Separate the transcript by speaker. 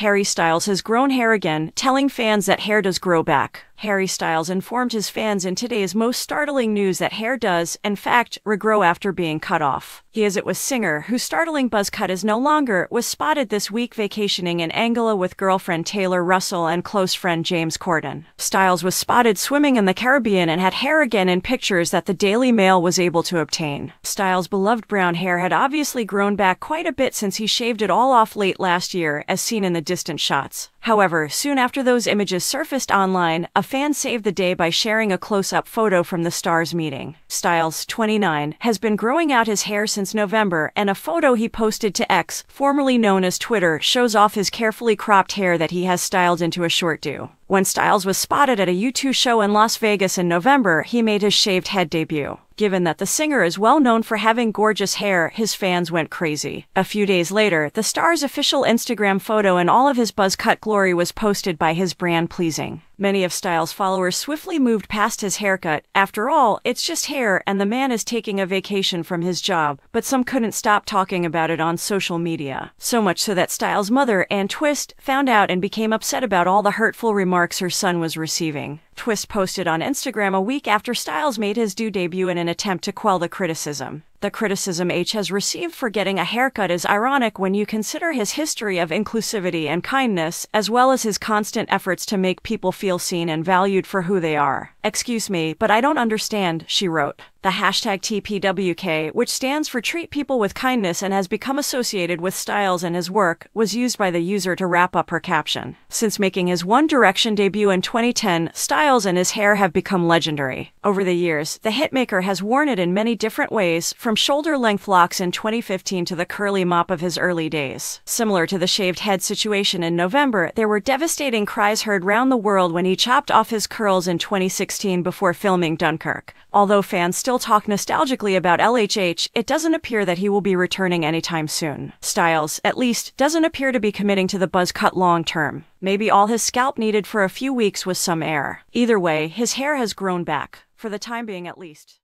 Speaker 1: Harry Styles has grown hair again, telling fans that hair does grow back. Harry Styles informed his fans in today's most startling news that hair does, in fact, regrow after being cut off. He is it with singer, whose startling buzz cut is no longer, was spotted this week vacationing in Anguilla with girlfriend Taylor Russell and close friend James Corden. Styles was spotted swimming in the Caribbean and had hair again in pictures that the Daily Mail was able to obtain. Styles' beloved brown hair had obviously grown back quite a bit since he shaved it all off late last year, as seen in the distant shots. However, soon after those images surfaced online, a fan saved the day by sharing a close up photo from the stars meeting. Styles, 29, has been growing out his hair since November, and a photo he posted to X, formerly known as Twitter, shows off his carefully cropped hair that he has styled into a short do. When Styles was spotted at a U2 show in Las Vegas in November, he made his shaved head debut. Given that the singer is well known for having gorgeous hair, his fans went crazy. A few days later, the star's official Instagram photo in all of his buzz cut glory was posted by his brand Pleasing. Many of Styles' followers swiftly moved past his haircut. After all, it's just hair, and the man is taking a vacation from his job, but some couldn't stop talking about it on social media. So much so that Styles' mother, Anne Twist, found out and became upset about all the hurtful remarks her son was receiving. Twist posted on Instagram a week after Styles made his do debut in an attempt to quell the criticism. The criticism H has received for getting a haircut is ironic when you consider his history of inclusivity and kindness, as well as his constant efforts to make people feel seen and valued for who they are. Excuse me, but I don't understand, she wrote. The hashtag TPWK, which stands for Treat People with Kindness and has become associated with Styles and his work, was used by the user to wrap up her caption. Since making his One Direction debut in 2010, Styles and his hair have become legendary. Over the years, the hitmaker has worn it in many different ways, from shoulder length locks in 2015 to the curly mop of his early days. Similar to the shaved head situation in November, there were devastating cries heard round the world when he chopped off his curls in 2016 before filming Dunkirk. Although fans still talk nostalgically about LHH, it doesn't appear that he will be returning anytime soon. Styles, at least, doesn't appear to be committing to the buzz cut long term. Maybe all his scalp needed for a few weeks was some air. Either way, his hair has grown back, for the time being at least.